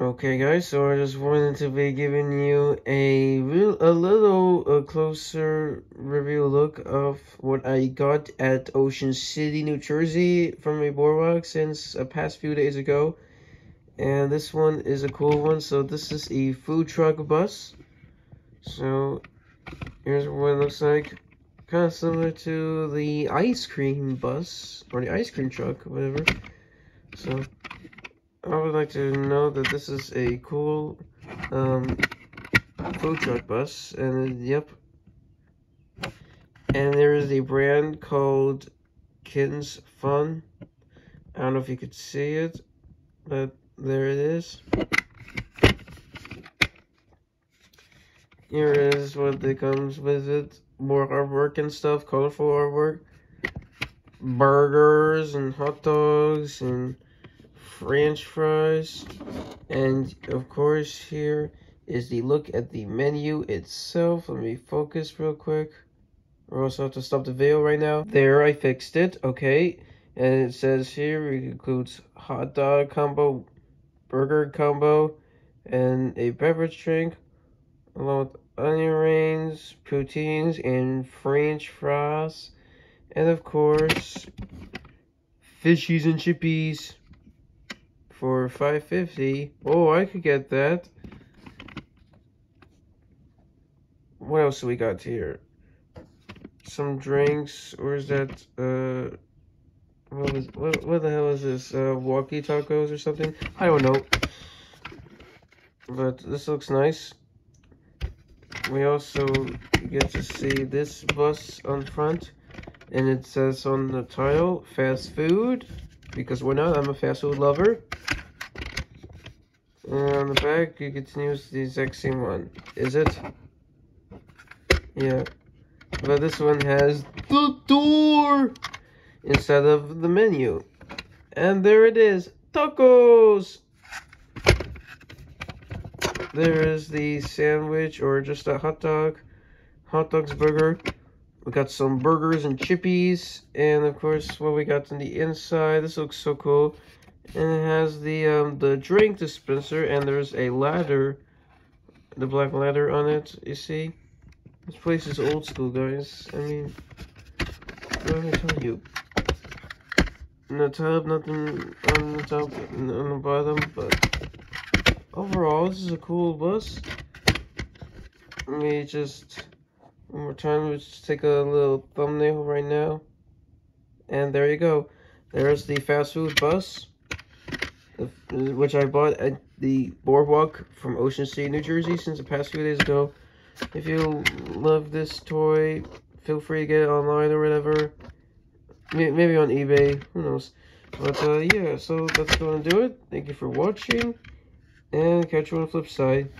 Okay guys, so I just wanted to be giving you a real, a little a closer review look of what I got at Ocean City, New Jersey from a boardwalk since a past few days ago. And this one is a cool one. So this is a food truck bus. So here's what it looks like. Kind of similar to the ice cream bus or the ice cream truck, whatever. So I would like to know that this is a cool um, food truck bus, and yep. And there is a brand called Kins Fun. I don't know if you could see it, but there it is. Here is what it comes with it. More artwork and stuff, colorful artwork. Burgers and hot dogs and french fries. And of course here is the look at the menu itself. Let me focus real quick. Or also have to stop the video right now. There, I fixed it. Okay. And it says here it includes hot dog combo, burger combo, and a beverage drink, along with onion rings, proteins, and french fries. And of course, fishies and chippies for 550. Oh, I could get that. What else do we got here? Some drinks, or is that, uh, what, was, what, what the hell is this, uh, walkie tacos or something? I don't know. But this looks nice. We also get to see this bus on front. And it says on the title, fast food. Because why not? I'm a fast food lover. And on the back, you continues the exact same one. Is it? Yeah. But this one has the door instead of the menu. And there it is. Tacos! There is the sandwich or just a hot dog. Hot dogs burger. We got some burgers and chippies. And of course, what we got on the inside. This looks so cool and it has the um, the drink dispenser and there's a ladder the black ladder on it you see this place is old school guys I mean what am I telling you no top nothing on the top on the bottom but overall this is a cool bus let me just one more time let's take a little thumbnail right now and there you go there's the fast food bus which I bought at the boardwalk from Ocean City, New Jersey since the past few days ago. If you love this toy, feel free to get it online or whatever. Maybe on eBay, who knows. But uh, yeah, so that's going to do it. Thank you for watching, and catch you on the flip side.